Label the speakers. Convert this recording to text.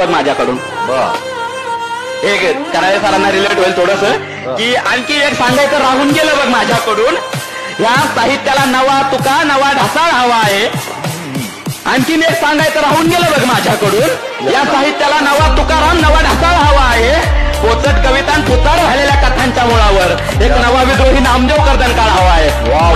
Speaker 1: बघ माझ्याकडून.
Speaker 2: बर.
Speaker 1: एक कराळे सरांना रिलेट होईल थोडस. की आणखी एक सांगायचं राहून गेलं बघ माझ्याकडून. या साहित्याला नवा तुका नवा ढासाळ हवा आहे. आणखीन एक सांगायचं राहून गेलं बघ माझ्याकडून. या साहित्याला नवा तुकाराम नवा ढासाळ हवा आहे. पोचट कविता आणि पुतार झालेल्या कथांच्या मुळावर. एक नवा विद्रोही नामदेव कर्दन काळ हवा आहे.
Speaker 2: वा,